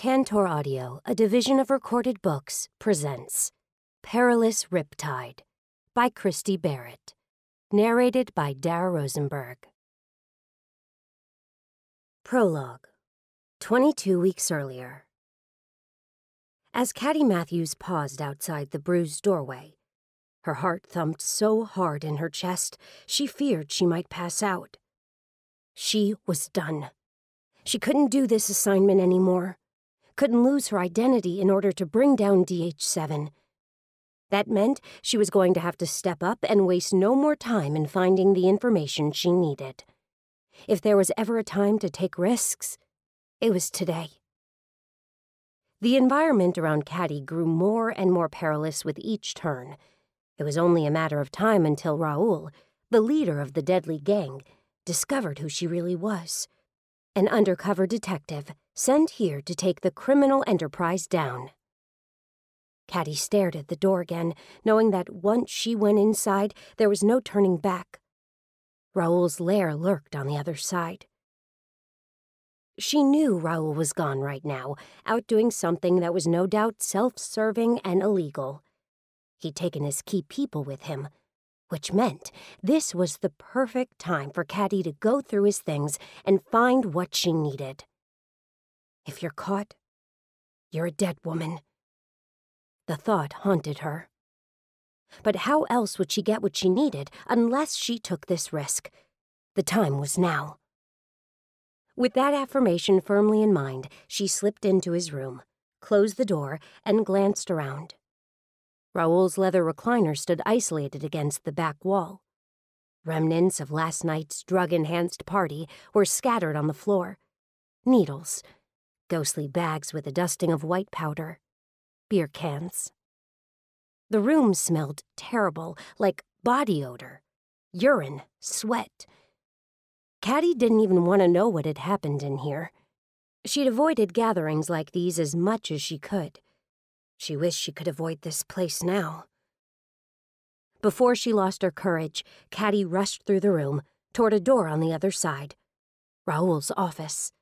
Tantor Audio, a division of Recorded Books, presents Perilous Riptide by Christy Barritt. Narrated by Dara Rosenberg. Prologue 22 weeks earlier. As Caddy Matthews paused outside the bruised doorway, her heart thumped so hard in her chest she feared she might pass out. She was done. She couldn't do this assignment anymore couldn't lose her identity in order to bring down DH7. That meant she was going to have to step up and waste no more time in finding the information she needed. If there was ever a time to take risks, it was today. The environment around Caddy grew more and more perilous with each turn. It was only a matter of time until Raoul, the leader of the deadly gang, discovered who she really was an undercover detective sent here to take the criminal enterprise down. Caddy stared at the door again, knowing that once she went inside, there was no turning back. Raoul's lair lurked on the other side. She knew Raoul was gone right now, out doing something that was no doubt self-serving and illegal. He'd taken his key people with him, which meant this was the perfect time for Caddy to go through his things and find what she needed. If you're caught, you're a dead woman. The thought haunted her. But how else would she get what she needed unless she took this risk? The time was now. With that affirmation firmly in mind, she slipped into his room, closed the door, and glanced around. Raoul's leather recliner stood isolated against the back wall. Remnants of last night's drug enhanced party were scattered on the floor. Needles, ghostly bags with a dusting of white powder, beer cans. The room smelled terrible, like body odor, urine, sweat. Caddy didn't even want to know what had happened in here. She'd avoided gatherings like these as much as she could. She wished she could avoid this place now. Before she lost her courage, Caddy rushed through the room, toward a door on the other side. Raoul's office.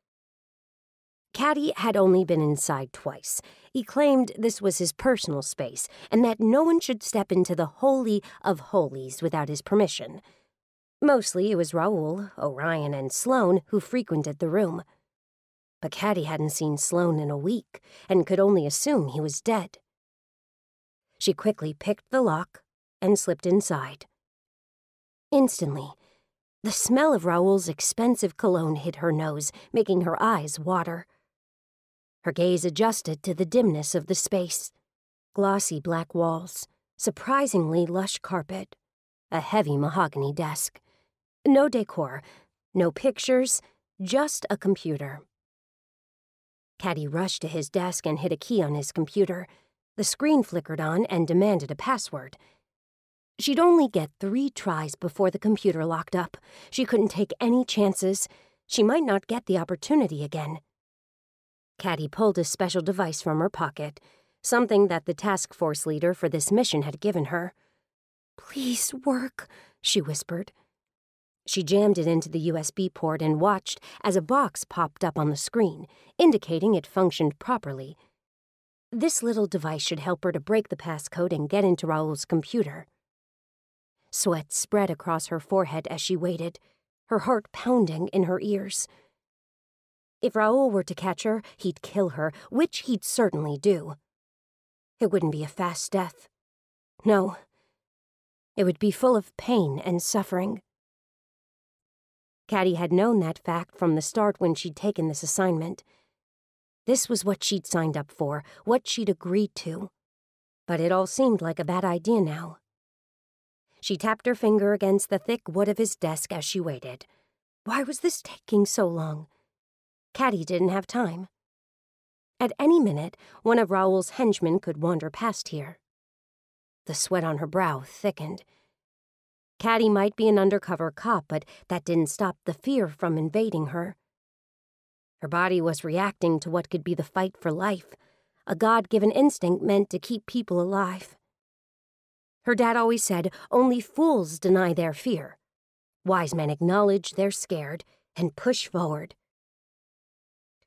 Caddy had only been inside twice. He claimed this was his personal space and that no one should step into the holy of holies without his permission. Mostly it was Raoul, Orion, and Sloane who frequented the room but Caddy hadn't seen Sloane in a week and could only assume he was dead. She quickly picked the lock and slipped inside. Instantly, the smell of Raoul's expensive cologne hit her nose, making her eyes water. Her gaze adjusted to the dimness of the space. Glossy black walls, surprisingly lush carpet, a heavy mahogany desk. No decor, no pictures, just a computer. Caddy rushed to his desk and hit a key on his computer. The screen flickered on and demanded a password. She'd only get three tries before the computer locked up. She couldn't take any chances. She might not get the opportunity again. Caddy pulled a special device from her pocket, something that the task force leader for this mission had given her. Please work, she whispered. She jammed it into the USB port and watched as a box popped up on the screen, indicating it functioned properly. This little device should help her to break the passcode and get into Raoul's computer. Sweat spread across her forehead as she waited, her heart pounding in her ears. If Raoul were to catch her, he'd kill her, which he'd certainly do. It wouldn't be a fast death. No. It would be full of pain and suffering. Caddy had known that fact from the start when she'd taken this assignment. This was what she'd signed up for, what she'd agreed to. But it all seemed like a bad idea now. She tapped her finger against the thick wood of his desk as she waited. Why was this taking so long? Caddy didn't have time. At any minute, one of Raoul's henchmen could wander past here. The sweat on her brow thickened. Caddy might be an undercover cop, but that didn't stop the fear from invading her. Her body was reacting to what could be the fight for life, a God given instinct meant to keep people alive. Her dad always said only fools deny their fear. Wise men acknowledge they're scared and push forward.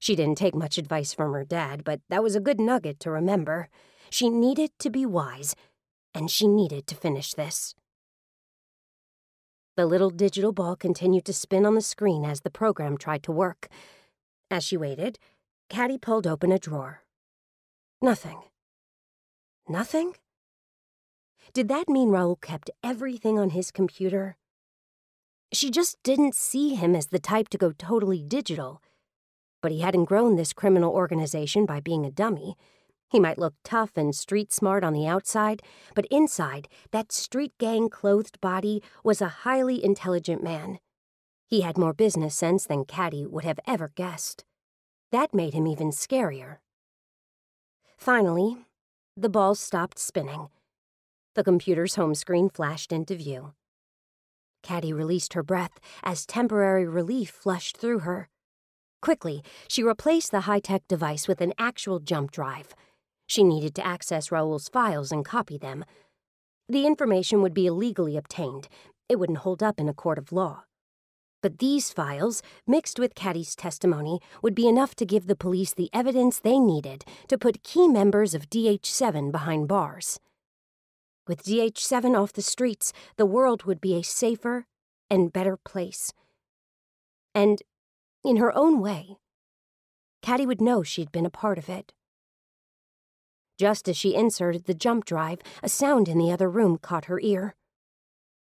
She didn't take much advice from her dad, but that was a good nugget to remember. She needed to be wise, and she needed to finish this. The little digital ball continued to spin on the screen as the program tried to work. As she waited, Caddy pulled open a drawer. Nothing. Nothing? Did that mean Raoul kept everything on his computer? She just didn't see him as the type to go totally digital. But he hadn't grown this criminal organization by being a dummy. He might look tough and street smart on the outside, but inside, that street gang clothed body was a highly intelligent man. He had more business sense than Caddy would have ever guessed. That made him even scarier. Finally, the ball stopped spinning. The computer's home screen flashed into view. Caddy released her breath as temporary relief flushed through her. Quickly, she replaced the high tech device with an actual jump drive. She needed to access Raoul's files and copy them. The information would be illegally obtained. It wouldn't hold up in a court of law. But these files, mixed with Caddy's testimony, would be enough to give the police the evidence they needed to put key members of DH7 behind bars. With DH7 off the streets, the world would be a safer and better place. And, in her own way, Caddy would know she'd been a part of it. Just as she inserted the jump drive, a sound in the other room caught her ear.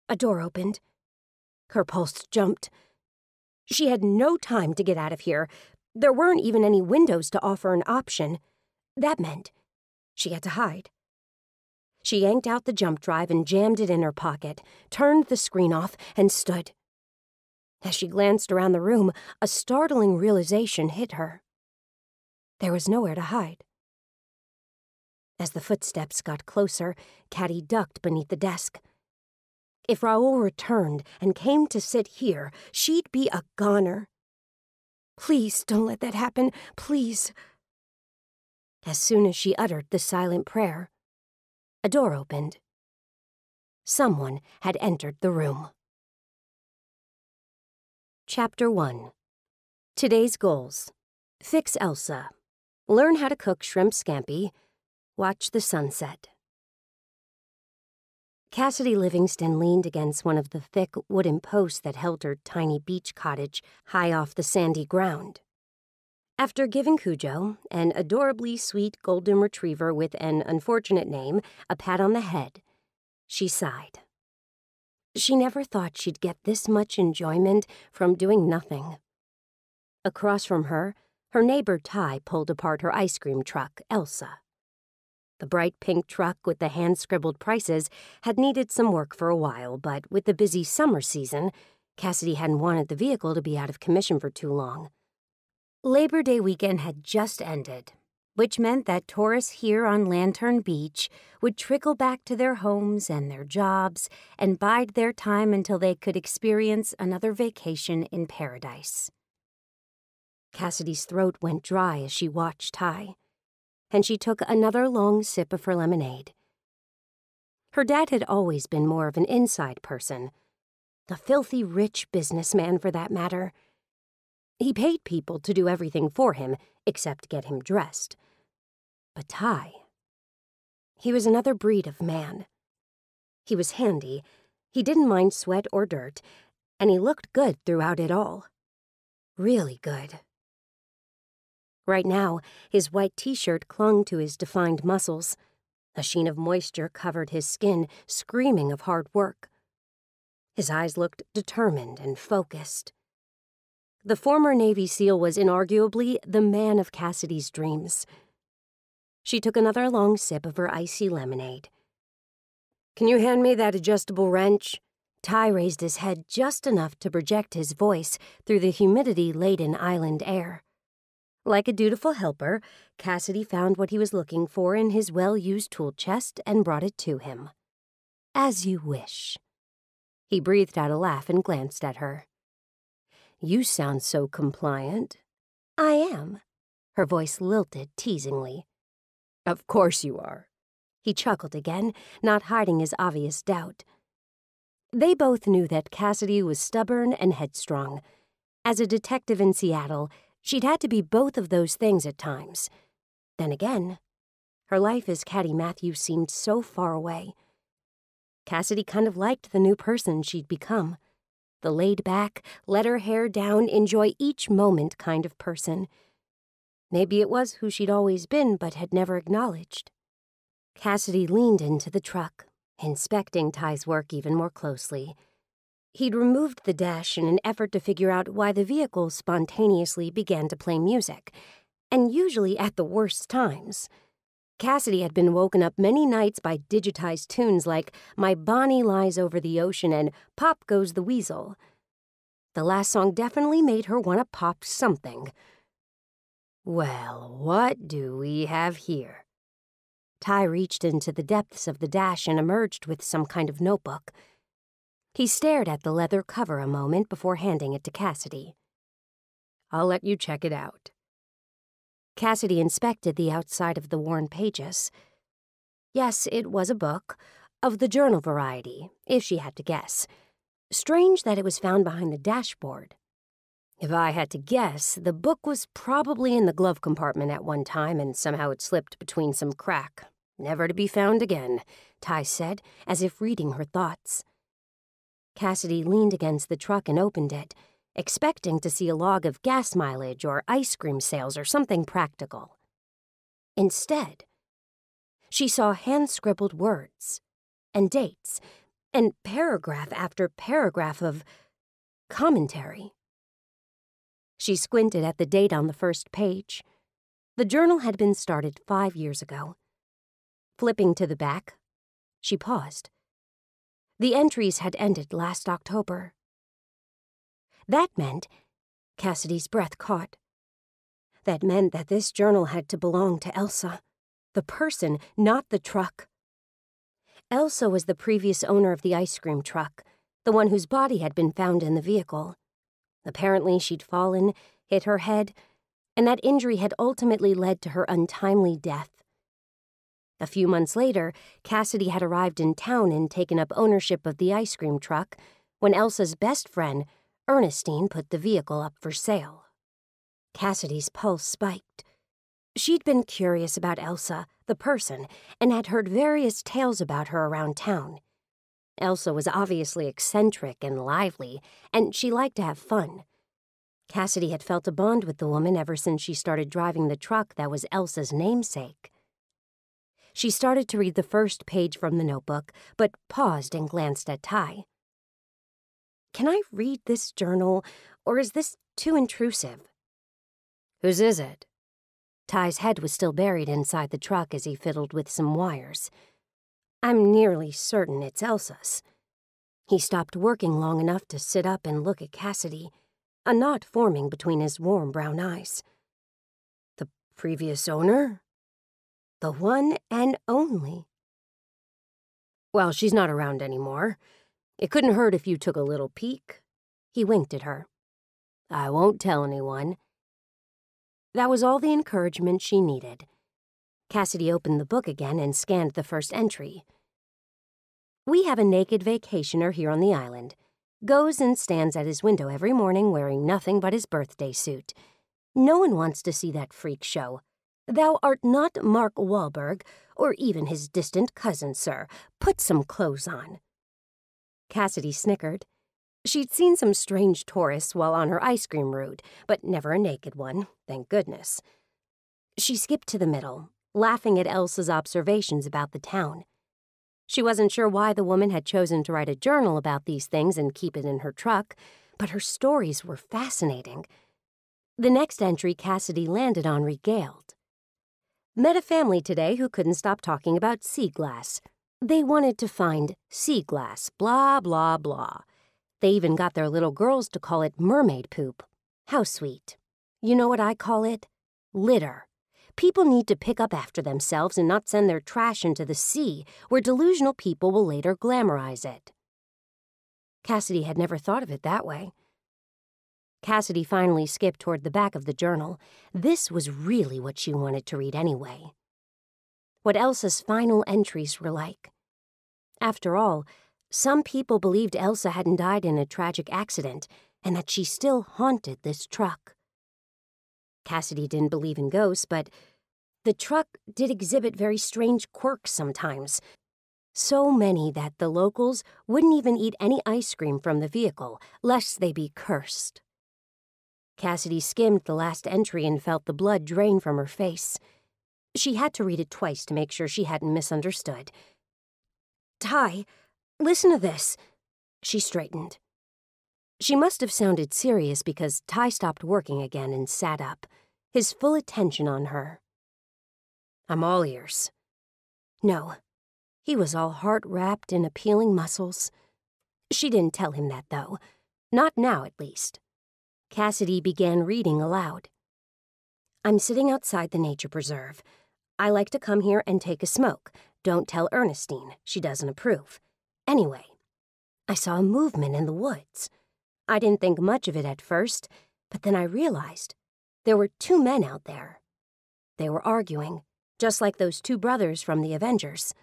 A door opened. Her pulse jumped. She had no time to get out of here. There weren't even any windows to offer an option. That meant she had to hide. She yanked out the jump drive and jammed it in her pocket, turned the screen off, and stood. As she glanced around the room, a startling realization hit her. There was nowhere to hide. As the footsteps got closer, Caddy ducked beneath the desk. If Raoul returned and came to sit here, she'd be a goner. Please don't let that happen, please. As soon as she uttered the silent prayer, a door opened. Someone had entered the room. Chapter 1 Today's Goals Fix Elsa. Learn how to cook shrimp scampi Watch the sunset. Cassidy Livingston leaned against one of the thick wooden posts that held her tiny beach cottage high off the sandy ground. After giving Cujo, an adorably sweet golden retriever with an unfortunate name, a pat on the head, she sighed. She never thought she'd get this much enjoyment from doing nothing. Across from her, her neighbor Ty pulled apart her ice cream truck, Elsa. The bright pink truck with the hand scribbled prices had needed some work for a while, but with the busy summer season, Cassidy hadn't wanted the vehicle to be out of commission for too long. Labor Day weekend had just ended, which meant that tourists here on Lantern Beach would trickle back to their homes and their jobs and bide their time until they could experience another vacation in paradise. Cassidy's throat went dry as she watched Ty and she took another long sip of her lemonade. Her dad had always been more of an inside person, a filthy rich businessman for that matter. He paid people to do everything for him except get him dressed. But Ty, he was another breed of man. He was handy, he didn't mind sweat or dirt, and he looked good throughout it all. Really good. Right now, his white t shirt clung to his defined muscles. A sheen of moisture covered his skin, screaming of hard work. His eyes looked determined and focused. The former Navy SEAL was inarguably the man of Cassidy's dreams. She took another long sip of her icy lemonade. Can you hand me that adjustable wrench? Ty raised his head just enough to project his voice through the humidity laden island air. Like a dutiful helper, Cassidy found what he was looking for in his well used tool chest and brought it to him. As you wish. He breathed out a laugh and glanced at her. You sound so compliant. I am. Her voice lilted teasingly. Of course you are. He chuckled again, not hiding his obvious doubt. They both knew that Cassidy was stubborn and headstrong. As a detective in Seattle, She'd had to be both of those things at times. Then again, her life as Caddy Matthews seemed so far away. Cassidy kind of liked the new person she'd become. The laid back, let her hair down, enjoy each moment kind of person. Maybe it was who she'd always been but had never acknowledged. Cassidy leaned into the truck, inspecting Ty's work even more closely. He'd removed the dash in an effort to figure out why the vehicle spontaneously began to play music, and usually at the worst times. Cassidy had been woken up many nights by digitized tunes like My Bonnie Lies Over the Ocean and Pop Goes the Weasel. The last song definitely made her want to pop something. Well, what do we have here? Ty reached into the depths of the dash and emerged with some kind of notebook. He stared at the leather cover a moment before handing it to Cassidy. I'll let you check it out. Cassidy inspected the outside of the worn pages. Yes, it was a book, of the journal variety, if she had to guess. Strange that it was found behind the dashboard. If I had to guess, the book was probably in the glove compartment at one time and somehow it slipped between some crack. Never to be found again, Ty said, as if reading her thoughts. Cassidy leaned against the truck and opened it expecting to see a log of gas mileage or ice cream sales or something practical. Instead, she saw hand scribbled words and dates and paragraph after paragraph of commentary. She squinted at the date on the first page. The journal had been started five years ago. Flipping to the back, she paused. The entries had ended last October. That meant Cassidy's breath caught. That meant that this journal had to belong to Elsa. The person, not the truck. Elsa was the previous owner of the ice cream truck, the one whose body had been found in the vehicle. Apparently, she'd fallen, hit her head, and that injury had ultimately led to her untimely death. A few months later, Cassidy had arrived in town and taken up ownership of the ice cream truck when Elsa's best friend, Ernestine put the vehicle up for sale. Cassidy's pulse spiked. She'd been curious about Elsa, the person, and had heard various tales about her around town. Elsa was obviously eccentric and lively, and she liked to have fun. Cassidy had felt a bond with the woman ever since she started driving the truck that was Elsa's namesake. She started to read the first page from the notebook, but paused and glanced at Ty. Can I read this journal, or is this too intrusive? Whose is it? Ty's head was still buried inside the truck as he fiddled with some wires. I'm nearly certain it's Elsa's. He stopped working long enough to sit up and look at Cassidy, a knot forming between his warm brown eyes. The previous owner? The one and only. Well, she's not around anymore. It couldn't hurt if you took a little peek. He winked at her. I won't tell anyone. That was all the encouragement she needed. Cassidy opened the book again and scanned the first entry. We have a naked vacationer here on the island. Goes and stands at his window every morning wearing nothing but his birthday suit. No one wants to see that freak show. Thou art not Mark Wahlberg, or even his distant cousin, sir. Put some clothes on. Cassidy snickered. She'd seen some strange tourists while on her ice cream route, but never a naked one, thank goodness. She skipped to the middle, laughing at Elsa's observations about the town. She wasn't sure why the woman had chosen to write a journal about these things and keep it in her truck, but her stories were fascinating. The next entry Cassidy landed on regaled. Met a family today who couldn't stop talking about sea glass. They wanted to find sea glass, blah, blah, blah. They even got their little girls to call it mermaid poop. How sweet. You know what I call it? Litter. People need to pick up after themselves and not send their trash into the sea, where delusional people will later glamorize it. Cassidy had never thought of it that way. Cassidy finally skipped toward the back of the journal. This was really what she wanted to read anyway what Elsa's final entries were like. After all, some people believed Elsa hadn't died in a tragic accident and that she still haunted this truck. Cassidy didn't believe in ghosts, but the truck did exhibit very strange quirks sometimes. So many that the locals wouldn't even eat any ice cream from the vehicle, lest they be cursed. Cassidy skimmed the last entry and felt the blood drain from her face. She had to read it twice to make sure she hadn't misunderstood. Ty, listen to this. She straightened. She must have sounded serious because Ty stopped working again and sat up, his full attention on her. I'm all ears. No, he was all heart wrapped in appealing muscles. She didn't tell him that, though. Not now, at least. Cassidy began reading aloud. I'm sitting outside the nature preserve. I like to come here and take a smoke. Don't tell Ernestine. She doesn't approve. Anyway, I saw a movement in the woods. I didn't think much of it at first, but then I realized there were two men out there. They were arguing just like those two brothers from the Avengers.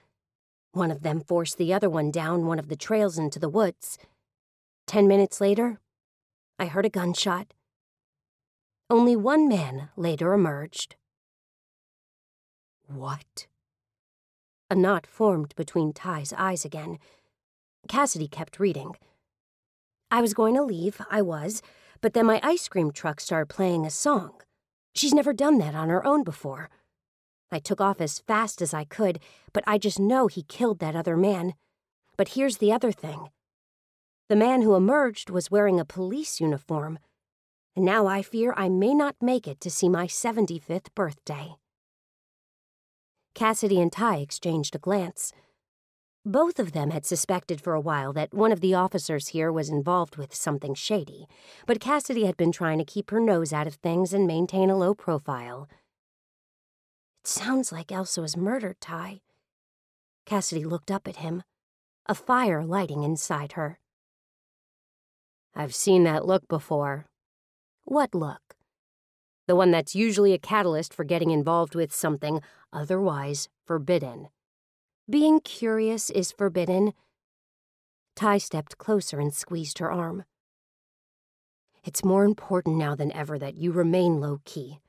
One of them forced the other one down one of the trails into the woods. Ten minutes later, I heard a gunshot. Only one man later emerged. What? A knot formed between Ty's eyes again. Cassidy kept reading. I was going to leave, I was, but then my ice cream truck started playing a song. She's never done that on her own before. I took off as fast as I could, but I just know he killed that other man. But here's the other thing. The man who emerged was wearing a police uniform, and now I fear I may not make it to see my 75th birthday. Cassidy and Ty exchanged a glance. Both of them had suspected for a while that one of the officers here was involved with something shady, but Cassidy had been trying to keep her nose out of things and maintain a low profile. It sounds like Elsa was murdered, Ty. Cassidy looked up at him, a fire lighting inside her. I've seen that look before. What look? The one that's usually a catalyst for getting involved with something otherwise forbidden. Being curious is forbidden. Ty stepped closer and squeezed her arm. It's more important now than ever that you remain low key.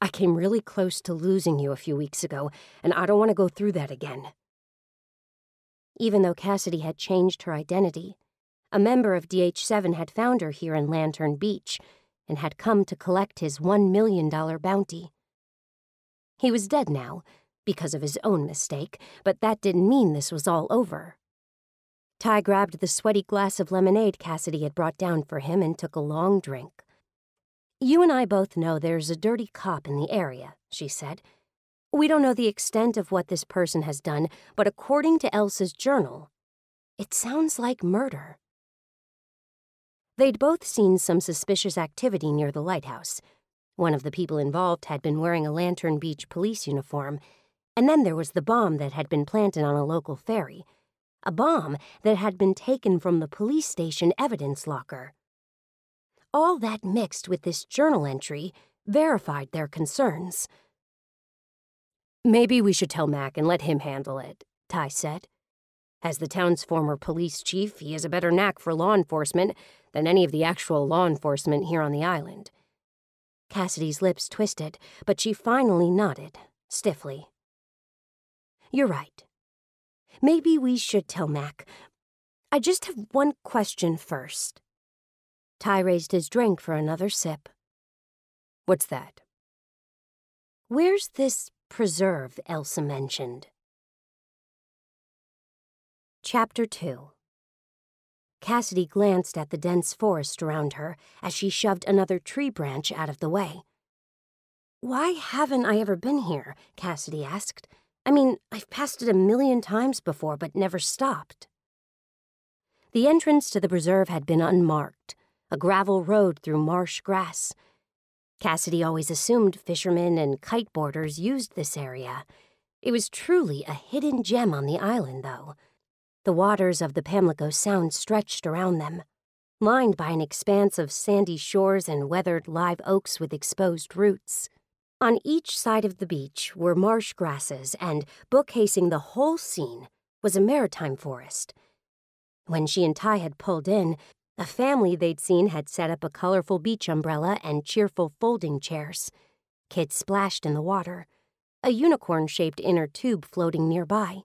I came really close to losing you a few weeks ago, and I don't want to go through that again. Even though Cassidy had changed her identity, a member of DH7 had found her here in Lantern Beach and had come to collect his $1 million bounty. He was dead now, because of his own mistake, but that didn't mean this was all over. Ty grabbed the sweaty glass of lemonade Cassidy had brought down for him and took a long drink. You and I both know there's a dirty cop in the area, she said. We don't know the extent of what this person has done, but according to Elsa's journal, it sounds like murder. They'd both seen some suspicious activity near the lighthouse. One of the people involved had been wearing a Lantern Beach police uniform, and then there was the bomb that had been planted on a local ferry. A bomb that had been taken from the police station evidence locker. All that mixed with this journal entry verified their concerns. Maybe we should tell Mac and let him handle it, Ty said. As the town's former police chief, he has a better knack for law enforcement than any of the actual law enforcement here on the island. Cassidy's lips twisted, but she finally nodded, stiffly. You're right. Maybe we should tell Mac. I just have one question first. Ty raised his drink for another sip. What's that? Where's this preserve Elsa mentioned? Chapter 2 Cassidy glanced at the dense forest around her as she shoved another tree branch out of the way. Why haven't I ever been here? Cassidy asked. I mean, I've passed it a million times before, but never stopped. The entrance to the preserve had been unmarked, a gravel road through marsh grass. Cassidy always assumed fishermen and kiteboarders used this area. It was truly a hidden gem on the island, though. The waters of the Pamlico Sound stretched around them, lined by an expanse of sandy shores and weathered live oaks with exposed roots. On each side of the beach were marsh grasses, and bookcasing the whole scene was a maritime forest. When she and Ty had pulled in, A family they'd seen had set up a colorful beach umbrella and cheerful folding chairs. Kids splashed in the water, a unicorn shaped inner tube floating nearby.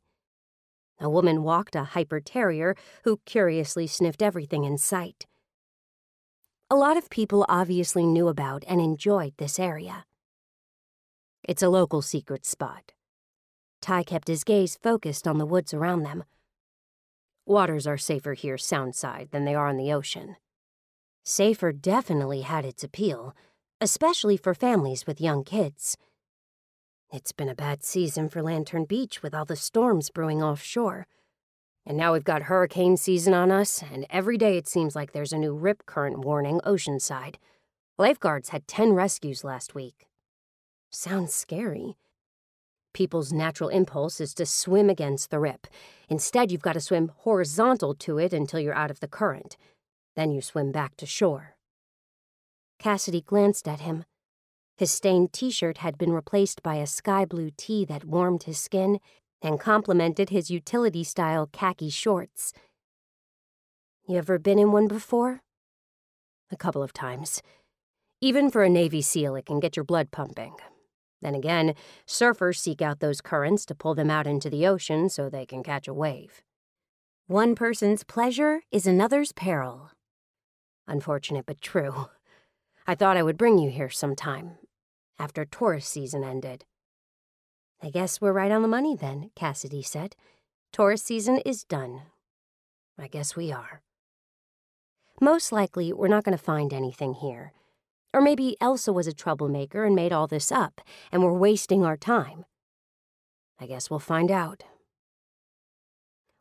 A woman walked a hyper terrier who curiously sniffed everything in sight. A lot of people obviously knew about and enjoyed this area. It's a local secret spot. Ty kept his gaze focused on the woods around them. Waters are safer here soundside than they are in the ocean. Safer definitely had its appeal, especially for families with young kids. It's been a bad season for Lantern Beach with all the storms brewing offshore. And now we've got hurricane season on us, and every day it seems like there's a new rip current warning oceanside. Lifeguards had 10 rescues last week. Sounds scary. People's natural impulse is to swim against the rip. Instead, you've got to swim horizontal to it until you're out of the current. Then you swim back to shore. Cassidy glanced at him. His stained t shirt had been replaced by a sky blue tee that warmed his skin and complemented his utility style khaki shorts. You ever been in one before? A couple of times. Even for a Navy SEAL, it can get your blood pumping. Then again, surfers seek out those currents to pull them out into the ocean so they can catch a wave. One person's pleasure is another's peril. Unfortunate but true. I thought I would bring you here sometime, after tourist season ended. I guess we're right on the money then, Cassidy said. Tourist season is done. I guess we are. Most likely, we're not going to find anything here. Or maybe Elsa was a troublemaker and made all this up, and we're wasting our time. I guess we'll find out.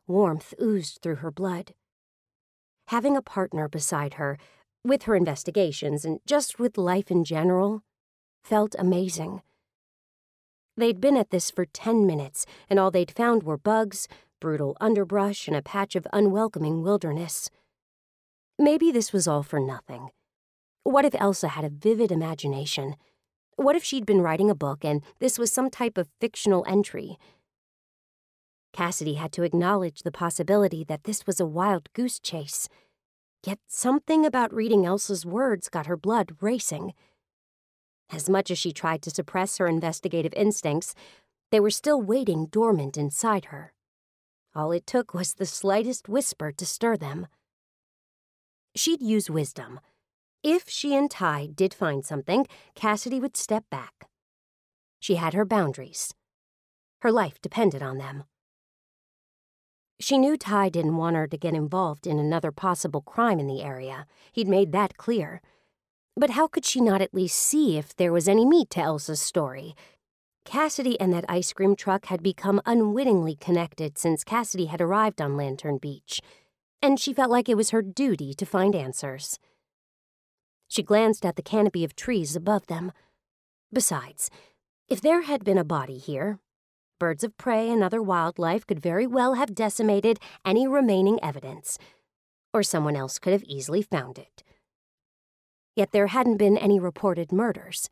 Warmth oozed through her blood. Having a partner beside her, with her investigations and just with life in general, felt amazing. They'd been at this for ten minutes, and all they'd found were bugs, brutal underbrush, and a patch of unwelcoming wilderness. Maybe this was all for nothing. What if Elsa had a vivid imagination? What if she'd been writing a book and this was some type of fictional entry? Cassidy had to acknowledge the possibility that this was a wild goose chase. Yet something about reading Elsa's words got her blood racing. As much as she tried to suppress her investigative instincts, they were still waiting dormant inside her. All it took was the slightest whisper to stir them. She'd use wisdom. If she and Ty did find something, Cassidy would step back. She had her boundaries. Her life depended on them. She knew Ty didn't want her to get involved in another possible crime in the area. He'd made that clear. But how could she not at least see if there was any meat to Elsa's story? Cassidy and that ice cream truck had become unwittingly connected since Cassidy had arrived on Lantern Beach, and she felt like it was her duty to find answers. She glanced at the canopy of trees above them. Besides, if there had been a body here, birds of prey and other wildlife could very well have decimated any remaining evidence, or someone else could have easily found it. Yet there hadn't been any reported murders.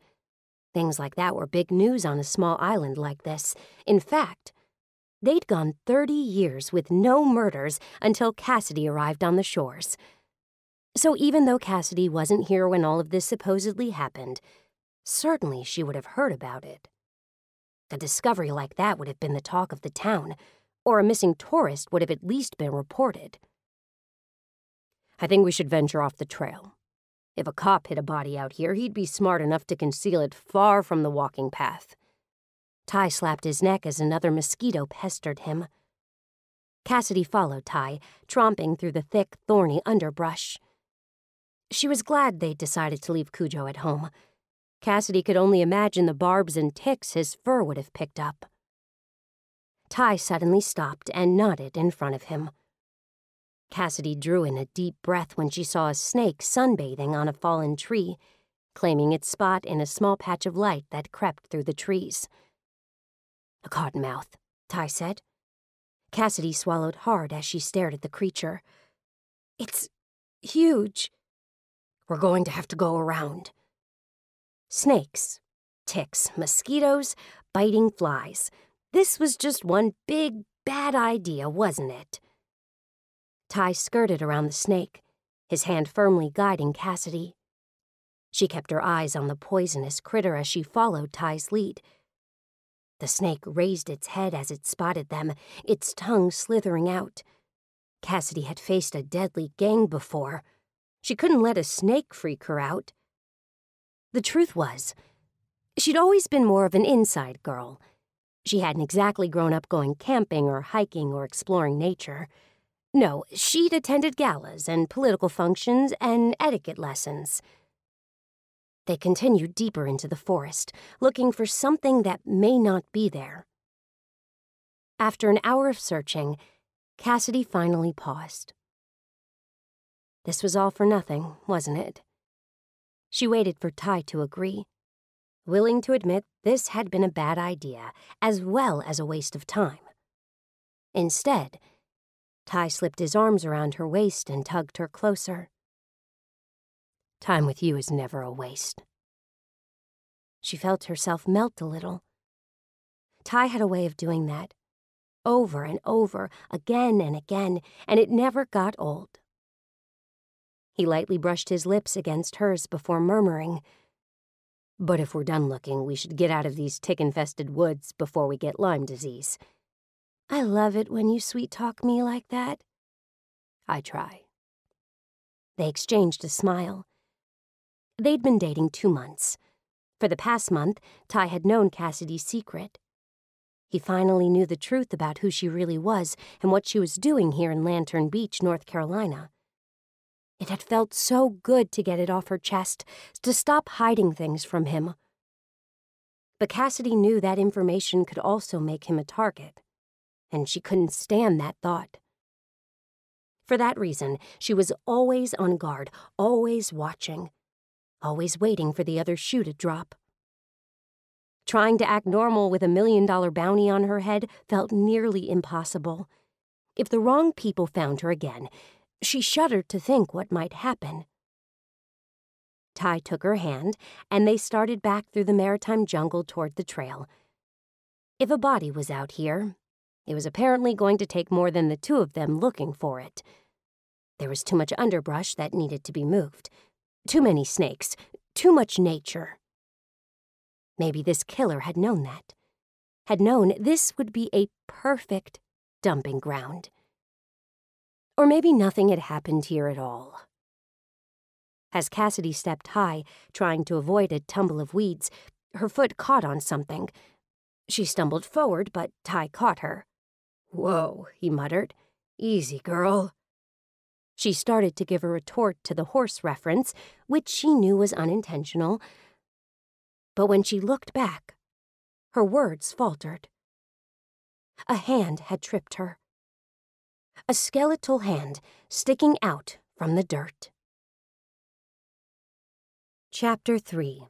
Things like that were big news on a small island like this. In fact, they'd gone 30 years with no murders until Cassidy arrived on the shores. So even though Cassidy wasn't here when all of this supposedly happened, certainly she would have heard about it. A discovery like that would have been the talk of the town, or a missing tourist would have at least been reported. I think we should venture off the trail, if a cop hit a body out here, he'd be smart enough to conceal it far from the walking path. Ty slapped his neck as another mosquito pestered him. Cassidy followed Ty, tromping through the thick, thorny underbrush. She was glad they'd decided to leave Cujo at home. Cassidy could only imagine the barbs and ticks his fur would have picked up. Ty suddenly stopped and nodded in front of him. Cassidy drew in a deep breath when she saw a snake sunbathing on a fallen tree, claiming its spot in a small patch of light that crept through the trees. A cottonmouth, Ty said. Cassidy swallowed hard as she stared at the creature. It's huge. We're going to have to go around. Snakes, ticks, mosquitoes, biting flies. This was just one big, bad idea, wasn't it? Ty skirted around the snake, his hand firmly guiding Cassidy. She kept her eyes on the poisonous critter as she followed Ty's lead. The snake raised its head as it spotted them, its tongue slithering out. Cassidy had faced a deadly gang before. She couldn't let a snake freak her out. The truth was, she'd always been more of an inside girl. She hadn't exactly grown up going camping or hiking or exploring nature. No, she'd attended galas and political functions and etiquette lessons. They continued deeper into the forest, looking for something that may not be there. After an hour of searching, Cassidy finally paused. This was all for nothing, wasn't it? She waited for Ty to agree, willing to admit this had been a bad idea, as well as a waste of time. Instead, Ty slipped his arms around her waist and tugged her closer. Time with you is never a waste. She felt herself melt a little. Ty had a way of doing that, over and over, again and again, and it never got old. He lightly brushed his lips against hers before murmuring, But if we're done looking, we should get out of these tick infested woods before we get Lyme disease. I love it when you sweet talk me like that. I try. They exchanged a smile. They'd been dating two months. For the past month, Ty had known Cassidy's secret. He finally knew the truth about who she really was and what she was doing here in Lantern Beach, North Carolina. It had felt so good to get it off her chest, to stop hiding things from him. But Cassidy knew that information could also make him a target, and she couldn't stand that thought. For that reason, she was always on guard, always watching always waiting for the other shoe to drop. Trying to act normal with a million dollar bounty on her head felt nearly impossible. If the wrong people found her again, she shuddered to think what might happen. Ty took her hand, and they started back through the maritime jungle toward the trail. If a body was out here, it was apparently going to take more than the two of them looking for it. There was too much underbrush that needed to be moved. Too many snakes, too much nature. Maybe this killer had known that, had known this would be a perfect dumping ground. Or maybe nothing had happened here at all. As Cassidy stepped high, trying to avoid a tumble of weeds, her foot caught on something. She stumbled forward, but Ty caught her. Whoa, he muttered. Easy, girl. She started to give a retort to the horse reference, which she knew was unintentional. But when she looked back, her words faltered. A hand had tripped her. A skeletal hand sticking out from the dirt. Chapter 3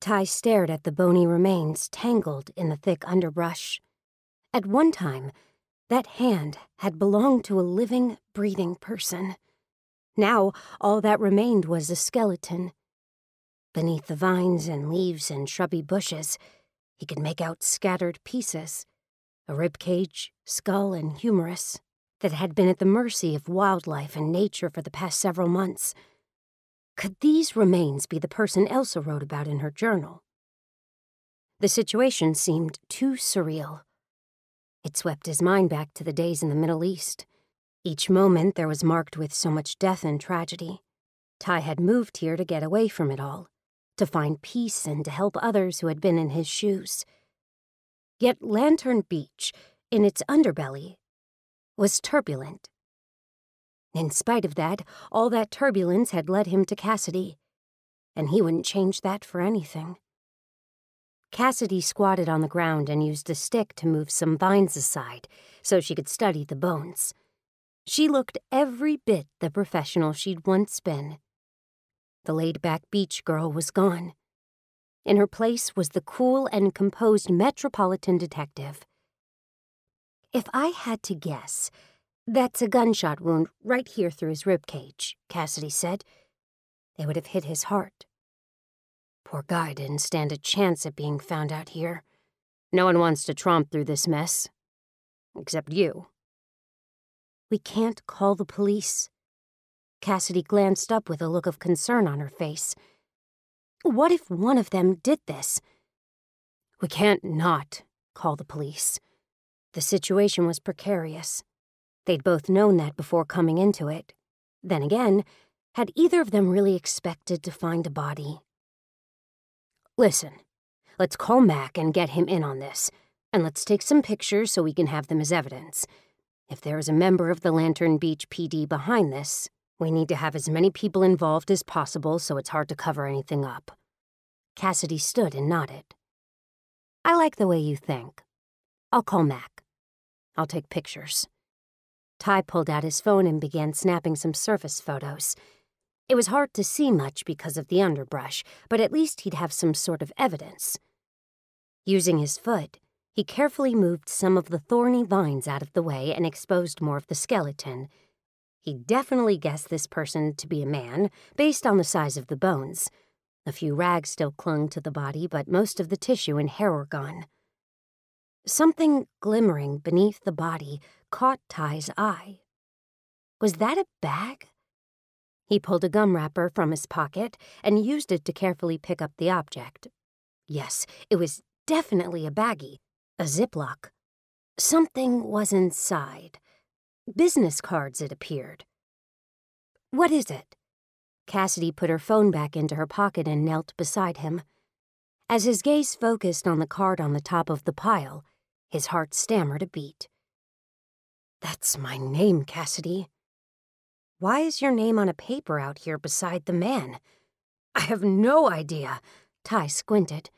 Ty stared at the bony remains tangled in the thick underbrush. At one time, that hand had belonged to a living, breathing person. Now, all that remained was a skeleton. Beneath the vines and leaves and shrubby bushes, he could make out scattered pieces a rib cage, skull, and humerus that had been at the mercy of wildlife and nature for the past several months. Could these remains be the person Elsa wrote about in her journal? The situation seemed too surreal. It swept his mind back to the days in the Middle East. Each moment there was marked with so much death and tragedy. Ty had moved here to get away from it all, to find peace and to help others who had been in his shoes. Yet Lantern Beach, in its underbelly, was turbulent. In spite of that, all that turbulence had led him to Cassidy, and he wouldn't change that for anything. Cassidy squatted on the ground and used a stick to move some vines aside so she could study the bones. She looked every bit the professional she'd once been. The laid back beach girl was gone. In her place was the cool and composed metropolitan detective. If I had to guess, that's a gunshot wound right here through his rib cage, Cassidy said. They would have hit his heart. Poor guy didn't stand a chance at being found out here. No one wants to tromp through this mess. Except you. We can't call the police. Cassidy glanced up with a look of concern on her face. What if one of them did this? We can't not call the police. The situation was precarious. They'd both known that before coming into it. Then again, had either of them really expected to find a body? Listen, let's call Mac and get him in on this, and let's take some pictures so we can have them as evidence. If there is a member of the Lantern Beach PD behind this, we need to have as many people involved as possible so it's hard to cover anything up. Cassidy stood and nodded. I like the way you think. I'll call Mac. I'll take pictures. Ty pulled out his phone and began snapping some surface photos. It was hard to see much because of the underbrush, but at least he'd have some sort of evidence. Using his foot, he carefully moved some of the thorny vines out of the way and exposed more of the skeleton. He definitely guessed this person to be a man, based on the size of the bones. A few rags still clung to the body, but most of the tissue and hair were gone. Something glimmering beneath the body caught Ty's eye. Was that a bag? He pulled a gum wrapper from his pocket and used it to carefully pick up the object. Yes, it was definitely a baggie, a Ziploc. Something was inside. Business cards, it appeared. What is it? Cassidy put her phone back into her pocket and knelt beside him. As his gaze focused on the card on the top of the pile, his heart stammered a beat. That's my name, Cassidy. Why is your name on a paper out here beside the man? I have no idea. Ty squinted.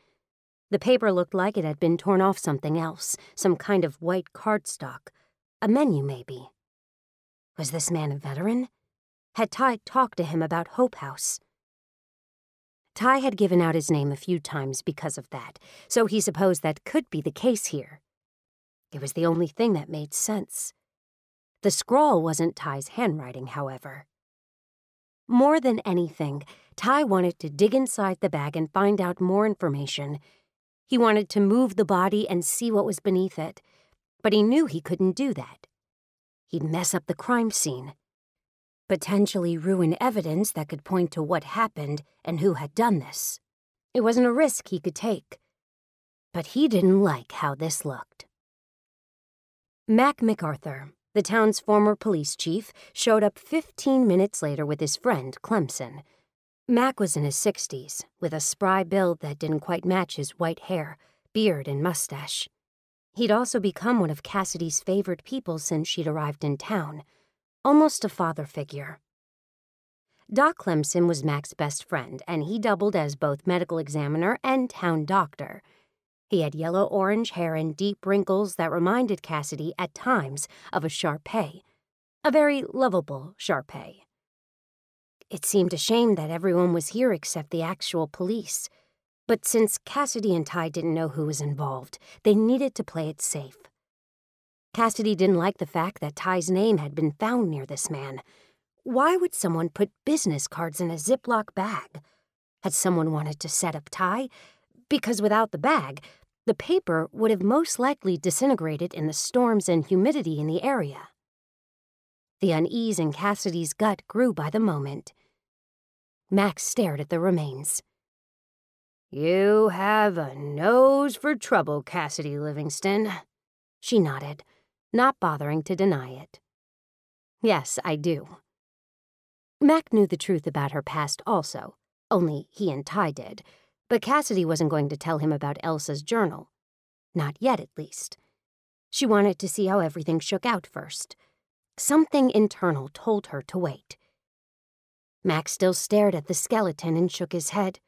The paper looked like it had been torn off something else, some kind of white cardstock. A menu, maybe. Was this man a veteran? Had Ty talked to him about Hope House? Ty had given out his name a few times because of that, so he supposed that could be the case here. It was the only thing that made sense. The scrawl wasn't Ty's handwriting, however. More than anything, Ty wanted to dig inside the bag and find out more information. He wanted to move the body and see what was beneath it, but he knew he couldn't do that he'd mess up the crime scene. Potentially ruin evidence that could point to what happened and who had done this. It wasn't a risk he could take. But he didn't like how this looked. Mac MacArthur, the town's former police chief, showed up 15 minutes later with his friend, Clemson. Mac was in his 60s, with a spry build that didn't quite match his white hair, beard, and mustache. He'd also become one of Cassidy's favorite people since she'd arrived in town, almost a father figure. Doc Clemson was Mac's best friend, and he doubled as both medical examiner and town doctor. He had yellow orange hair and deep wrinkles that reminded Cassidy at times of a Shar-Pei, a very lovable Shar-Pei. It seemed a shame that everyone was here except the actual police. But since Cassidy and Ty didn't know who was involved, they needed to play it safe. Cassidy didn't like the fact that Ty's name had been found near this man. Why would someone put business cards in a Ziploc bag? Had someone wanted to set up Ty? Because without the bag, the paper would have most likely disintegrated in the storms and humidity in the area. The unease in Cassidy's gut grew by the moment. Mac stared at the remains. You have a nose for trouble, Cassidy Livingston. She nodded, not bothering to deny it. Yes, I do. Mac knew the truth about her past also, only he and Ty did, but Cassidy wasn't going to tell him about Elsa's journal. Not yet, at least. She wanted to see how everything shook out first. Something internal told her to wait. Mac still stared at the skeleton and shook his head.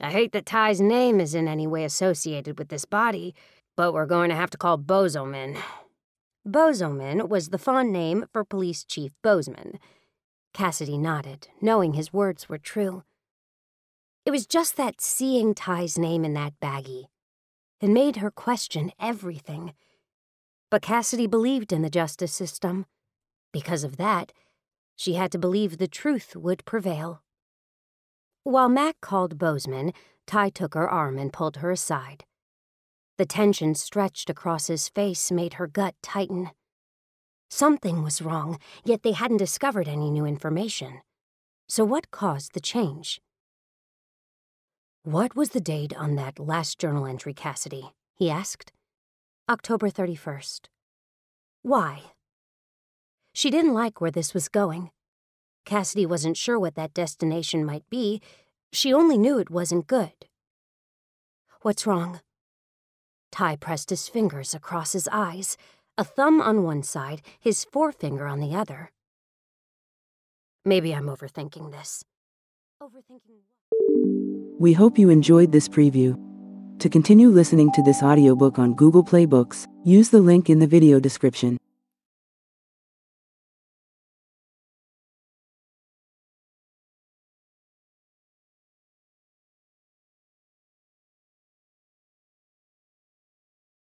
I hate that Ty's name is in any way associated with this body, but we're going to have to call Bozoman. Bozoman was the fond name for Police Chief Bozeman. Cassidy nodded, knowing his words were true. It was just that seeing Ty's name in that baggie. It made her question everything. But Cassidy believed in the justice system. Because of that, she had to believe the truth would prevail. While Mac called Bozeman, Ty took her arm and pulled her aside. The tension stretched across his face made her gut tighten. Something was wrong, yet they hadn't discovered any new information. So what caused the change? What was the date on that last journal entry, Cassidy? he asked. October 31st. Why? She didn't like where this was going. Cassidy wasn't sure what that destination might be. She only knew it wasn't good. What's wrong? Ty pressed his fingers across his eyes, a thumb on one side, his forefinger on the other. Maybe I'm overthinking this. Overthinking We hope you enjoyed this preview. To continue listening to this audiobook on Google Play Books, use the link in the video description.